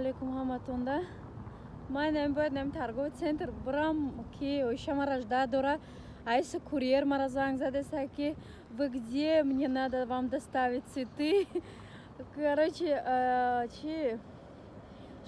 алейкум ҳаматонда ман имбояд нами центр бурам ки оиша мара жда дора аиса курьер мара занг задеса ки вы где мне надо вам доставить цветы короче э, чи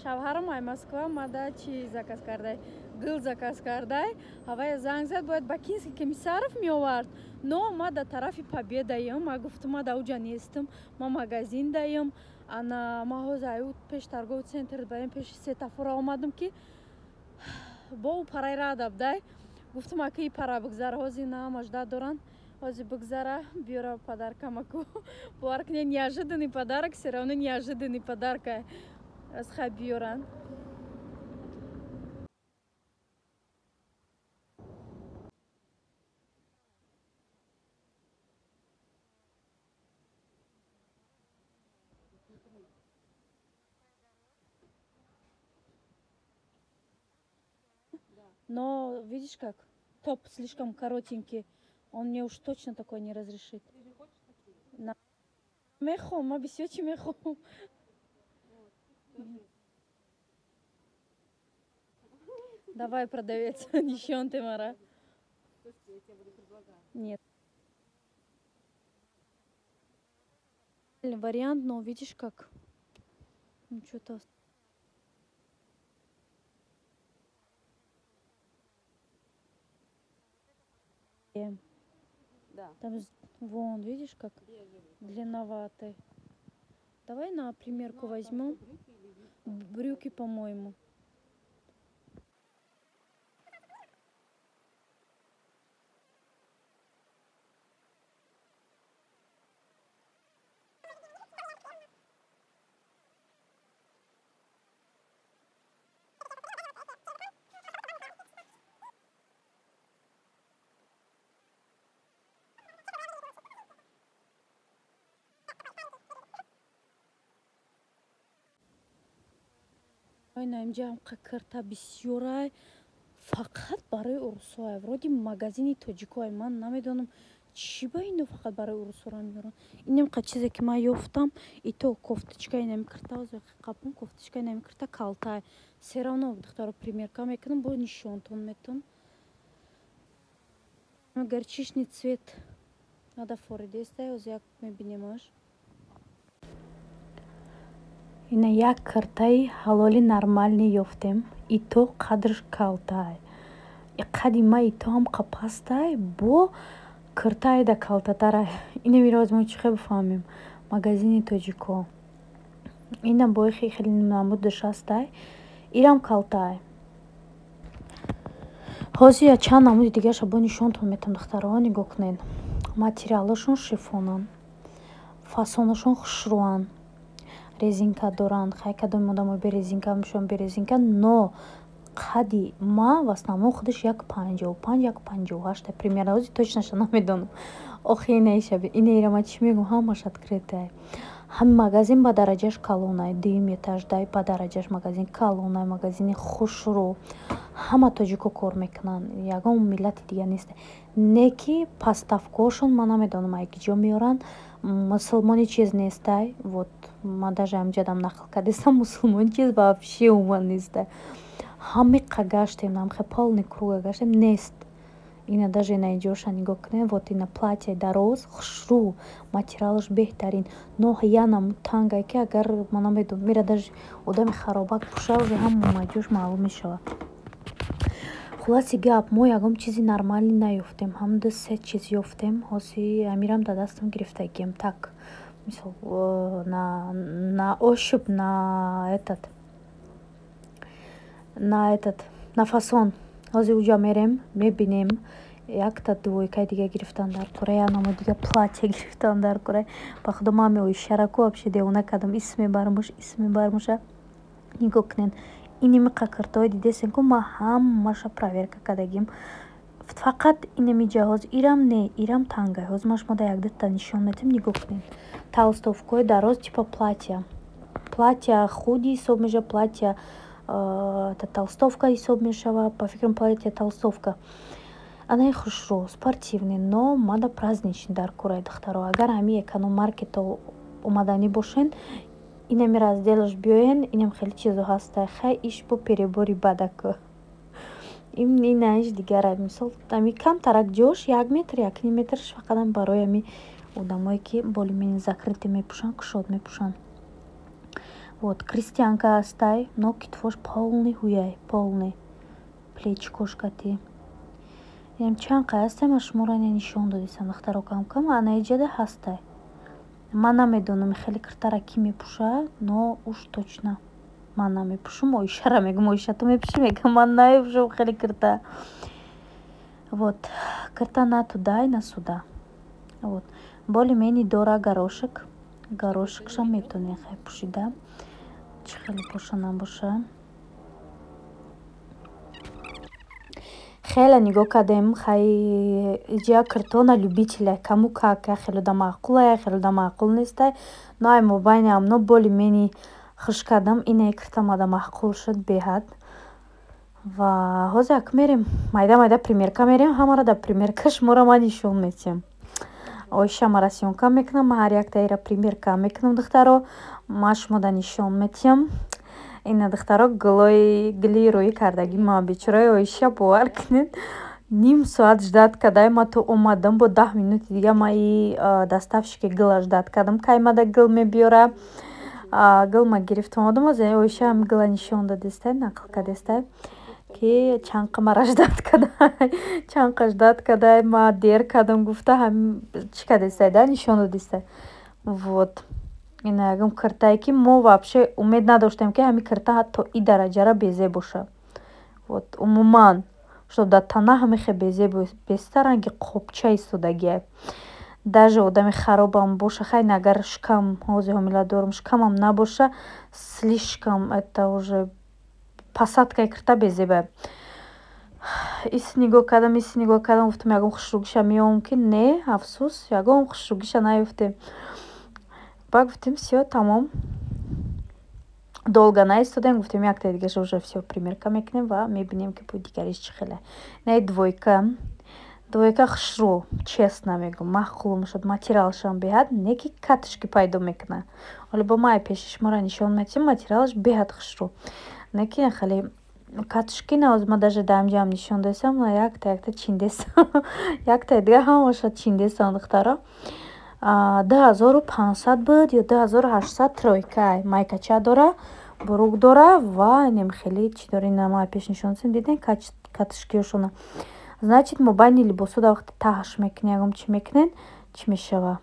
шавҳарам ай москва мада чи заказ кардай гыл заказ карда авая занг зад бояд ба кински комиссаров меовард но ма да тарафи победаем а гуфт ма дауҷа нестм ма магазин даем ана ма ҳозаи пеш торговый центр баем пеши сетафора омадам ки боу парай радаб да гуфтам а ки и пара бигзара ҳози на мажда доран ози бигзара бира подарка маку боаркне неожиданный подарок все равно неожиданный подарка азхай биёран Но видишь как, топ слишком коротенький, он мне уж точно такой не разрешит. На... Мехом, обесечь мехом. Вот. Давай, продавец, еще он ты мара. Нет. вариант, но видишь как, ну что-то Да. Там вон, видишь, как длинноватый. Давай на примерку возьмем брюки, по-моему. ҳаракатҳои наимҷамқа карта бисёрай фақат барои урусоя вроди магазини тоҷикоа ман намедонам чӣ ба ино фақат барои урусора меёрам инамқа чизе ки ман ёфтам ито кофтачкаи намикарта озқапун кофтачкаи намикарта калтай се равно духтаро примерка мекунам бо нишонтон метунам горчишни цвет надо форидестаоз як мебинемаш ина як кыртаи ҳалоли нормалне ёфтем и то қадр калтай қади май тоам қапастай бо кыртай да калтатарай ина мирод мо чихе бифаҳмем магазини тоҷико ина боихи хеле намуд душастай ирам калтай ҳозир я чанд намуди дига шабо нишонтон метам духтарҳо нигоҳ кунед материалашон шифонан фасонашон хушруанд резинка доран хай кадоми одамо березинка мушон березинка но қади ма в основном худаш як панҷоҳу панҷ як панҷоҳу ҳашт примерно ози точнаша намедонам охи инаишаби инаирама чӣ мегӯ ҳама шат кретай ҳама магазин ба дараҷаш калонай дуюм этаж дай ба дараҷаш магазин калонай магазини хушру ҳама тоҷико кор мекунанд ягон миллати дига нест не ки пастафкошон ман намедонам ай киҷо меёранд мусулмони чиз нестай вот ман даже амҷадам нақл кардестам мусулмони чиз вообще ума нестай ҳаме қа гаштем намхе полный круга гаштем нест ина даже на идёша нигоҳ кунем вот ина платья дароз хушрӯ материал уж беҳтарин ноҳ янам танга ки агар мана медум мира даже одами харобак пуша уже ҳама майдёш маълум мешавад хулоси гап мо ягом чизи нормалӣ наёфтем ҳамда се чиз ёфтем ҳози амирам да дастам гирифтагием так мисол на ошуб на этот на этот на фасон ҳозир уҷо мерем мебинем якта двойка дига гирифтан дар корея яъноме дига платя гирифтан дар корея ба худо маме ои шараку вообще девона кардам исме бармуш исме бармуша нико кунен инеми қакртои дидесен ку ма ҳаммаша проверка кадагим фақат инеми ҷаҳоз ирам не ирам танга ҳоз машмода якдатта нишон метем нигоҳ кунем талстовкои дароз типа платя платя худи ҳисоб мешава платя та толстовка ҳисоб мешава ба фикрам платя толстовка анаи хушрӯ спортивни но мада праздничин дар кураи духтаро агар ҳами экономаркетро омаданӣ бошен инамира аз делаш биёен инам хеле чизо ҳаста хай иш бо перебори бадако инаиш дигара мисол ами камтарак ҷош як метр як ним метрш фақатам барои ами одамое ки болимени закрите мепушанд кушод мепушанд вот крестьянка астай но китфош полный хуяй полный плечи кошкати ям чан қай астай ма шуморане нишон доди сандахтаро кам кам анаиҷада ҳастай ман намедонам хеле киртара ки мепуша но уш точно ман намепушум оишара мегум оиша ту мепуши мегам ман намепушам хеле кирта вот кирта на туда и на суда вот боли мени дора горошек горошекша метони хай пушида чӣ хеле пуша набоша хеле нигоҳ кардем хай ҷа картона любителя каму кака хелуда маъқулая хелуда маъқул нестай но ай мобайни амно боли мени хуш кардам ине картамада маъқул шуд беҳад ва ҳозир як мерем майда майда примерка мерем ҳамаро дар примерка шуморо ма нишон месем оиша мара сёнка мекунам ма ҳар як таира примерка мекунам духтаро ма шумода нишон метиҳам ина духтаро гулои гули рӯӣ кардагӣ ма бечораи оиша бовар кунед ним соат ждат кадаи ма то омадам бо даҳ минути дига ма и дастафшке гила ждат кардам каймада гил мебиёра гил ма гирифтам одам аз оиша ҳам гила нишон дадестай нақл кадестай ки чанқамара ждад кадай чанқа ждад кадай ма дер кадам гуфта ҳам чӣ кадесай да нишон додисай вот ина ягон киртае ки мо вообще умед надоштем ки ҳами кирта ҳатто и дараҷара безе боша вот умуман шоб дар тана ҳами хе безе беста ранги қобча истодагия даже одами харобам боша хайн агар шкам ҳози ҳомиладорам шкамам набоша слишком это уже посадкой крита безеба истнигоҳ кардам истнигоҳ кардам гуфтам ягон хушругиша меом ки не афсус ягон хушругиша наёфтем ба гуфтем все тамом долго наистодем гуфтем якта дигаша уже все примерка мекунем ва мебинем ки пу дигариш чи хеле не двойка двойка хушру честно мегум махқулум шуд материалшам беҳад не ки каташки пайдо мекуна оле ба май пешиш мора нишон медиҳем материалаш беҳад хушру неки хеле катушки наоз ма даже дамҷам нишон десам на якта якта чиндесам якта дига ҳамаша чиндесам духтаро ду ҳазору панҳсад буд ё ду ҳазору ҳаштсад тройка майкача дора бурук дора ва нем хеле чӣ дор ин ма пеш нишон десам дидем катушкиошона значит мо байни либосо да вақти таҳаш мекунем ягом чӣ мекунен чӣ мешава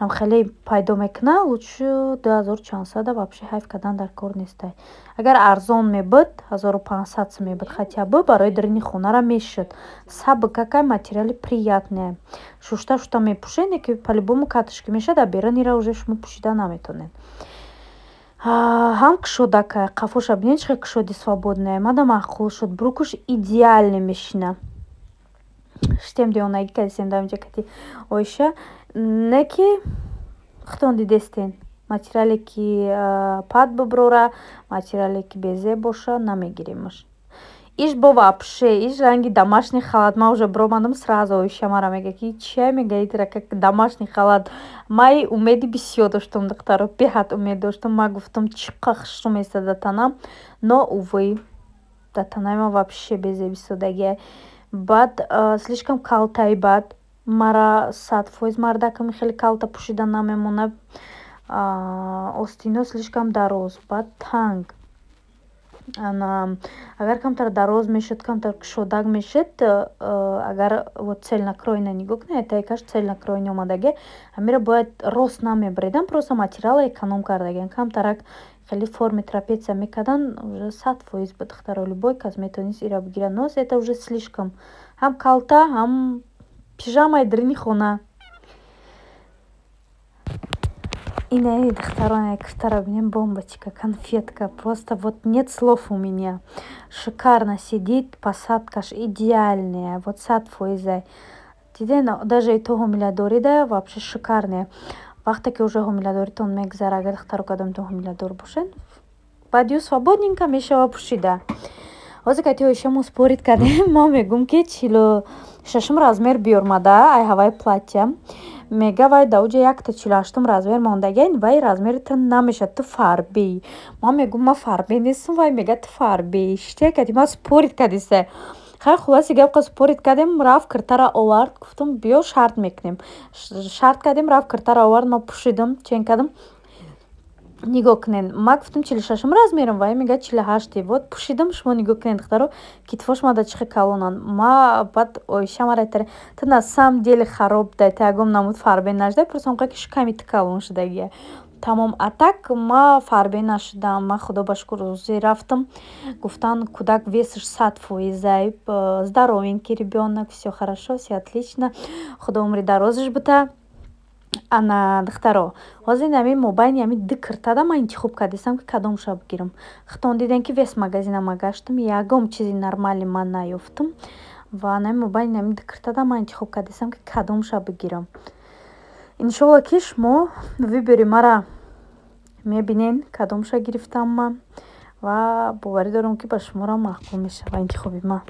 ҳам хеле пайдо мекуна лучшо 2400 вообще ҳайф кардан дар кор нестай агар арзон мебуд 1500 мебуд хотя бы барои дарини хонара мешуд сабк какай материали приятне шушта шушта мепушене ки по-любому катышки мешад а беранира уже шумо пушида наметонед ҳам кушодакай қафоша бинен чихе кушоди свободне мада маъқул шуд брукуш идеалне мешинад штем дионаги кадистен дамҷа кати оиша не ки хитон дидестен материале ки пад буброра материале ки безе боша намегиремаш иш бо вообще иш ранги домашний халат ма уже бромадам сразу оиша мара мега ки чия мегаитра как домашний халат май умеди бисёр доштум духтаро беҳад умед доштум ма гуфтум чӣ қахшу меса датанам но увӣ датанаима вообще безе бисёдагия баъд слишком калтай баъд мара сад фоиз мардакам хеле калта пушида намемона остино слишком дароз баъд танг агар камтар дароз мешуд камтар кушодак мешуд агар целнакройна нигокнае тайкаш целнакройни омадаге амира бояд рост намебредам просто материала эконом кардаген камтарак хеле форме трапеция мекардан уже сад фоиз второй любой бой кас метавонист иро это уже слишком ҳам калта и пижамаи И на этой духтароне куфтара бинем бомбочка конфетка просто вот нет слов у меня шикарно сидит посадка посадкаш идеальная вот сад фоизай дидена даже итого миля дорида вообще шикарная вақте ки уже ҳомиладоритон мегзара агар хтару кадамтон ҳомиладор бошен баъди ю свободненка мешава пушида ҳозир ки атиҳои шамо спорит кардем ма мегӯм ки чилу шашум размер биёрмада ай ҳавай платя мега вай давҷа якта чилу ҳаштум размер мондагиан вай размерита намешад ту фарби ма мегум ма фарби нестам вай мега ту фарби штекати ма спорит кадиса хайр хулоси гапқа супорид кардем раф киртара овард гуфтам биё шарт мекунем шарт кардем раф киртара овард ма пушидам чен кардам нигоҳ кунед ма гуфтам чили шашум размерам вай мегӯяд чили ҳаште вот пушидам шумо нигоҳ кунед духтаро китфош мада чихи калонан ма баъд оиша мара айтаре тана сам дели хароб дайта ягом намуд фарбе наждай пурсам қа ки шу ками ти калон шудагия تمام اتک ما فربه نشدم ما خدا بشکر روزی رفتم گفتن کودک ویسش صد فوی زیب زداروین که ریبیانک سیو خراشو سی اتلیچن خدا عمری درازش بتا انا دخترو حاضر نمی موبایل یمی دکر تا ما انتخاب کردیسم که کدام شب گیرم خطان دیدن که ویس مگزین ما گشتم یکم چیزی نرمالی من نیفتم و نمی موبایل یمی دکر تا ما انتخاب کردیسم که کدام شب گیرم иншолла ки шумо вибери мара мебинен кадомша гирифтам ман ва боварӣ дорам ки ба шуморам маъқул мешава интихоби ман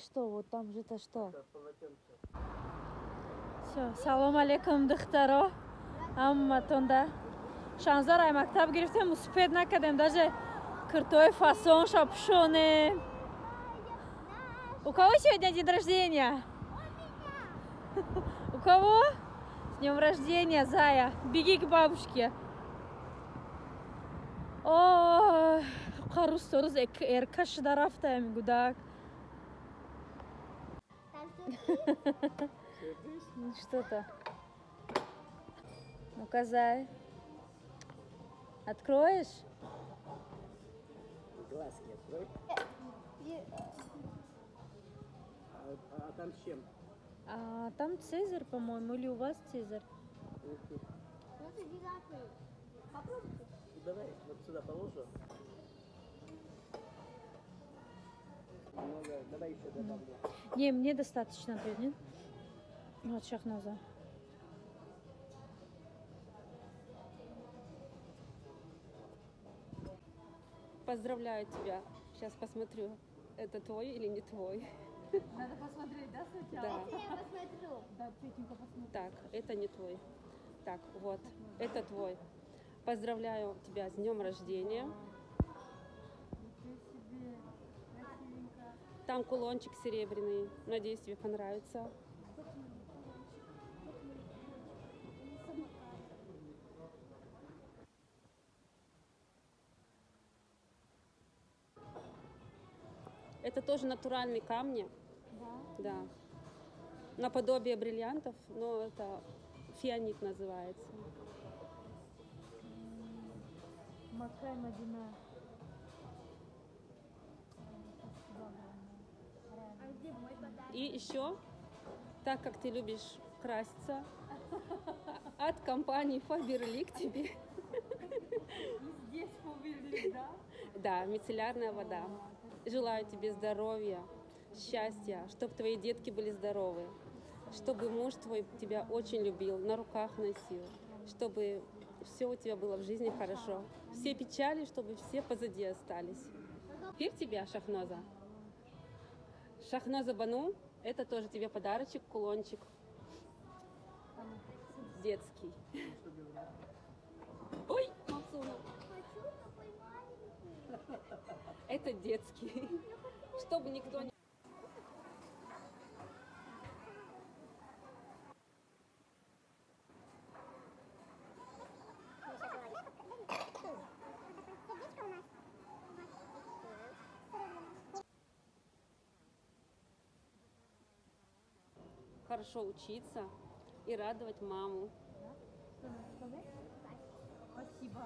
что? Вот там же-то что? Все, салом алейкум, дыхтаро. Амма тонда. Шанзар ай мактаб гирифтем, успед накадем. Даже крутой фасон шапшоны. У кого сегодня день рождения? У кого? С днем рождения, Зая. Беги к бабушке. О, хорошо, торус эркаш дарафтаем гудак. Ну что-то. Ну, Казай, Откроешь? Глазки открой. Э, а, а, там с чем? А, там цезарь, по-моему, или у вас цезарь? Попробуйте. Давай, вот сюда положу. Много. Давай еще добавлю. Не, мне достаточно, ты, Вот шахноза. Поздравляю тебя. Сейчас посмотрю, это твой или не твой. Надо посмотреть, да, сначала? Да. Это я посмотрю. Да, Петенька, посмотри. Так, это не твой. Так, вот, это твой. Поздравляю тебя с днем рождения. Там кулончик серебряный. Надеюсь, тебе понравится. Это тоже натуральные камни. Да. Да. Наподобие бриллиантов, но это фианит называется. Макай Мадина. И еще, так как ты любишь краситься, от компании Faberlic тебе... Здесь Faberlic, да? Да, мицеллярная вода. Желаю тебе здоровья, счастья, чтобы твои детки были здоровы, чтобы муж твой тебя очень любил, на руках носил, чтобы все у тебя было в жизни хорошо. Все печали, чтобы все позади остались. Теперь тебя, Шахноза. Шахна Забану. Это тоже тебе подарочек, кулончик. Детский. Ой, Мапсуна. Это детский. Чтобы никто не хорошо учиться и радовать маму. Спасибо.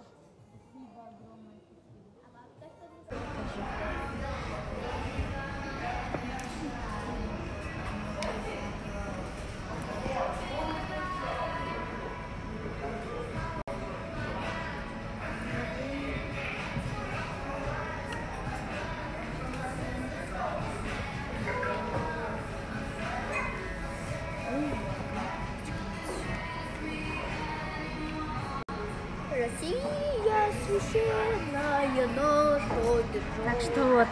Так что вот.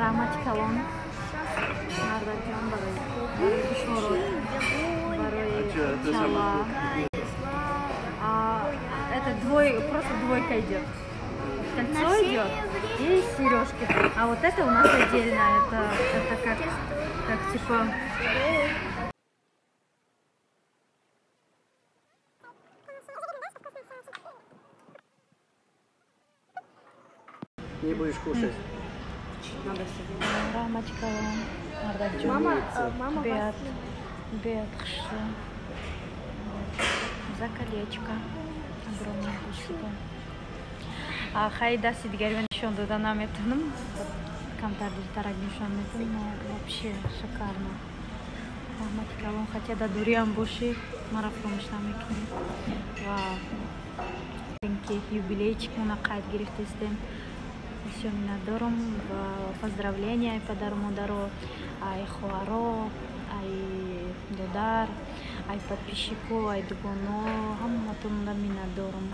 Рамочка он. А а это двой, просто двойка идет. Кольцо идет и сережки. А вот это у нас отдельно. Это, это как, как типа не будешь кушать. Надо Рамочка вам. Мама, мама, Беат. Беат, хорошо. За колечко. Огромное спасибо. А хайда сидгер вен еще до данам этаном. Кантар дуй тараг нишан этан, но вообще шикарно. Рамочка вам, хотя да дурьям буши, марафон шнам экин. Вау. Юбилейчик муна кайд гирифтестен. Вау. все Семина Дорум, поздравления Подарму Дару, Ай Хуаро, Ай Додар, Ай подписчику, Ай Бегуно, Хамматунда Минадорум.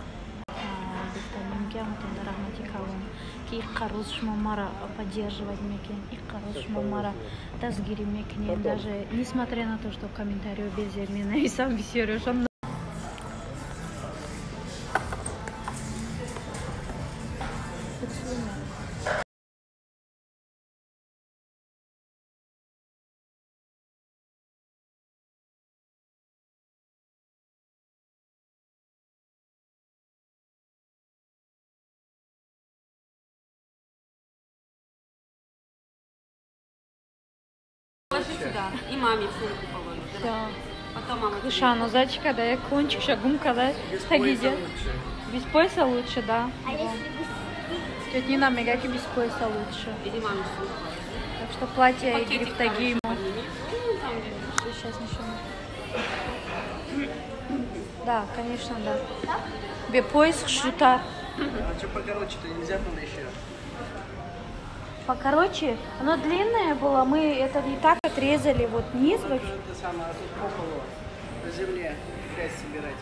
А, Бетаминке, Хамматунда Рахмати Калум. Ки их Иккаруз Шмамара поддерживать Мекин, Иккаруз Шмамара Тазгири Мекин, даже несмотря на то, что комментарии без Ермина и сам Бесерюшам, положи И маме в сумку положи. Все. Потом мама Слушай, а, ну зайчика, да, я кончик, шагумка, да? Без пояса Без пояса лучше, да. А если без... Тетя Нина, мегаки без пояса лучше. Или маме сумку. Так что платье и грифтаги ему. Ну, Сейчас ничего. Да, конечно, да. Бе поиск шута. А что, короче, то нельзя было еще? Покороче, оно длинное было, мы это не так отрезали, вот низ вообще. Это самое, а тут около, на земле грязь собирать.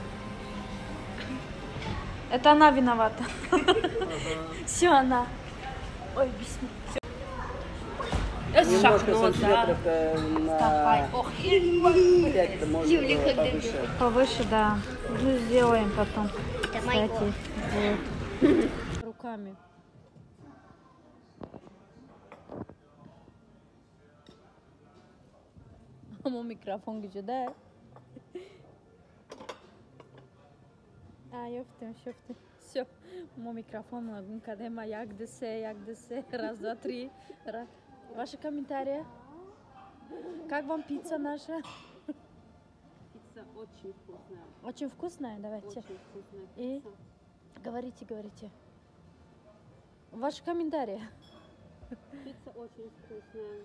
Это она виновата. Все она. Ой, бессмертно. Шахнул, да. Ох, Юлика, повыше, да. Ну, сделаем потом. Кстати, Руками. Ama mikrofon gücü de. А, ёфтем, ёфтем. Все, мой микрофон, къде ма, як да як да раз, два, три. Раз. Ваши комментарии? Как вам пицца наша? Пицца очень вкусная. Очень вкусная? Давайте. Очень вкусная пицца. И говорите, говорите. Ваши комментарии? Пицца очень вкусная.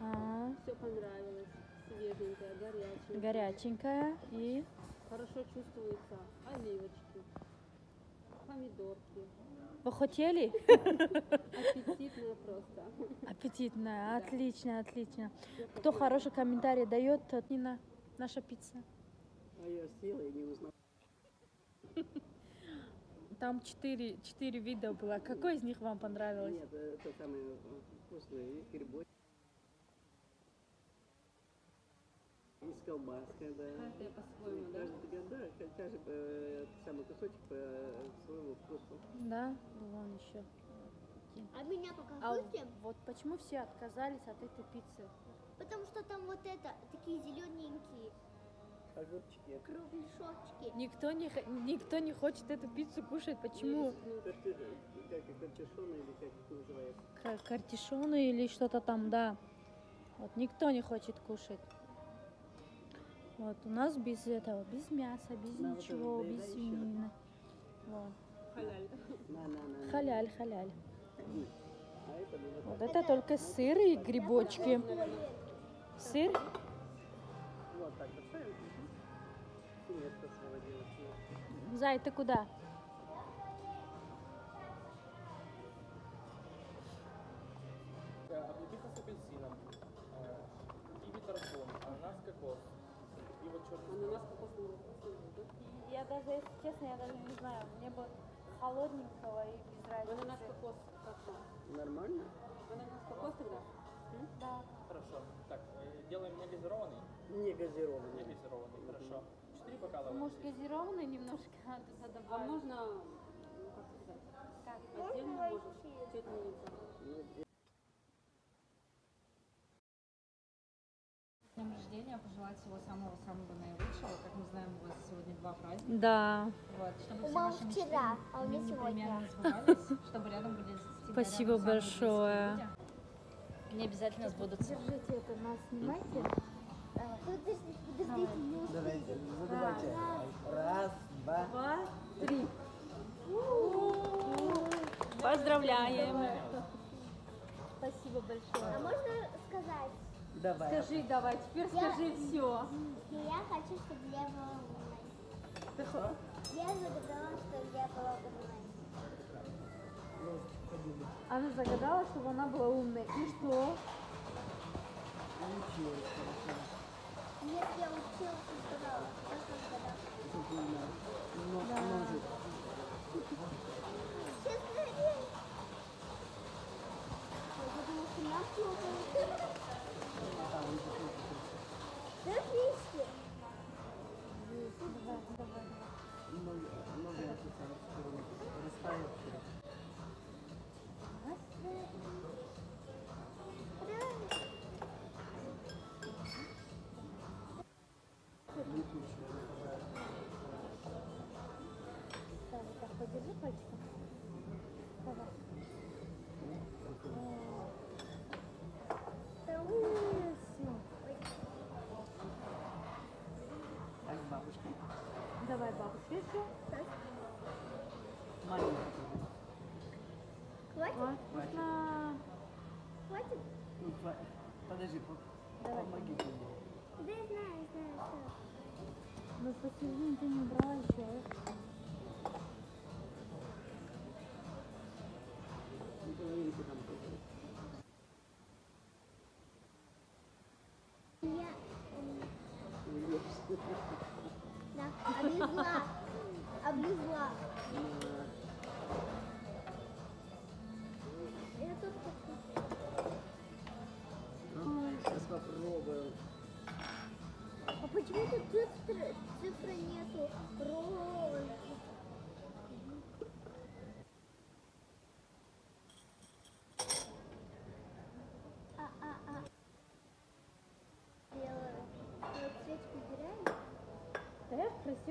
А -а -а. Все понравилось. Свеженькая, горяченькая. Горяченькая и... Хорошо чувствуется оливочки, помидорки. Вы хотели? Аппетитная просто. Аппетитная, отлично, отлично. Кто хороший комментарий дает, тот Нина, наша пицца. А я съела и не узнала. Там четыре, четыре вида было. Какой из них вам понравилось? Нет, это самое вкусное. И с да. Каждая по-своему, да? Каждый, да, каждый э, самый кусочек по своему вкусу. Да, вон еще. А меня покажите? А вот почему все отказались от этой пиццы? Потому что там вот это, такие зелененькие. Огурчики. Никто не, никто не хочет эту пиццу кушать. Почему? Ну, картишоны или что-то там, да. Вот никто не хочет кушать. Вот, у нас без этого, без мяса, без да, ничего, вот без свинины. Вот. Халяль. Халяль, халяль. А вот это только сыр и грибочки. Сыр. Зай, ты куда? Ананас кокосовый вкусный, да? Я даже, если честно, я даже не знаю. Мне бы холодненького и без а разницы. Ананас кокос как там? Нормально. Ананас кокос тогда? М? Да. Хорошо. Так, э, делаем не газированный? Не газированный. Не газированный, mm -hmm. хорошо. Четыре бокала. Может, газированный немножко надо добавить? А можно, ну, как сказать, как? отдельно, может, чуть-чуть сегодня, пожелать всего самого-самого наилучшего. Как мы знаем, у вас сегодня два праздника. Да. Вот, чтобы у мамы вчера, а у меня сегодня. Чтобы рядом были Спасибо большое. Не обязательно нас будут. Держите это, нас снимайте. Подождите, ну, подождите, Давайте, Раз, два, два три. Поздравляем. Спасибо большое. А можно сказать? Давай. Скажи, давай, теперь я, скажи все. Я хочу, чтобы я была умной. Ты что? Я загадала, чтобы я была умной. Она загадала, чтобы она была умной. И что? Училась хорошо. Нет, я училась и сгадала. Просто сгадала. Но, да. Ножик. Сейчас проверь. Я подумала, что я плохо. Wyszliście. No, no, no, no, no, no, no, no, no, no, no, Маленький. Хватит? Хватит. Хватит? Ну, хватит. Подожди, помоги мне. Да я знаю, знаю, что. Ну, посередине ты не брала еще. Я... Э, да, обезла облизла. сейчас попробуем. А почему тут цифры, цифры нету? Ролл.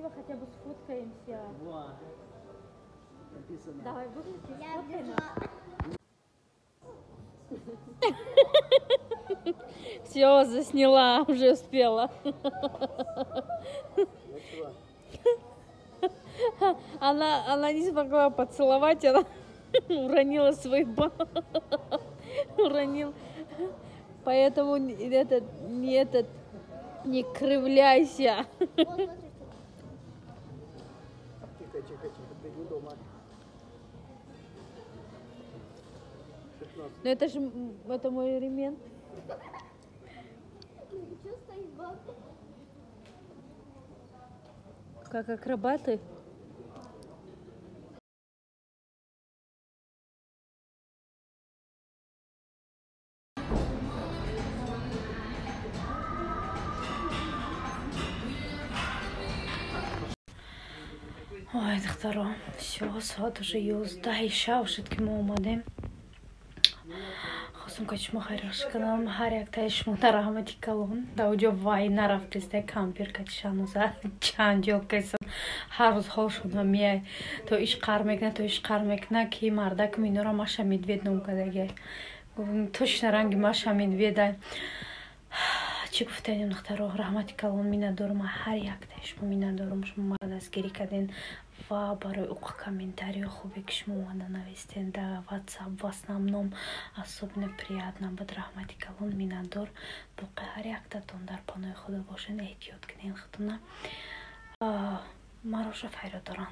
красиво хотя бы сфоткаемся. Во. Написано. Давай, выгляди, Я нас. Все, засняла, уже успела. Она, она не смогла поцеловать, она уронила свой бал. Уронил. Поэтому этот, не этот, не кривляйся. Вот, но ну, это же это мой ремень. Как акробаты? ой духтаро все соат уже ёздаҳи шав шуд ки мо омадем хостум ка шумо хайрахш кунам ҳар як таи шумо дар раҳмати калон даоҷо вай нарафтеста кампир катишанӯза чанд ҷо кесон ҳар рӯз ҳолшона мияй то ишқар мекна то ишқар мекна ки мардак минора маша медвед ном кадагай то шинаранги маша медведай чӣ гуфтан ин нуқта роҳ раҳмати калон миннатдорум а ҳар яктаи шумо миннатдорум шумо мадастгирӣ кардин ва барои уқ комментарио хубе ки шумо мада навистен да ватсап ва снамном особно приятна бад раҳмати калон миннатдор боқе ҳар яктатон дар паноҳи худо бошен эҳтиёт кунин хутона маро шо файро доран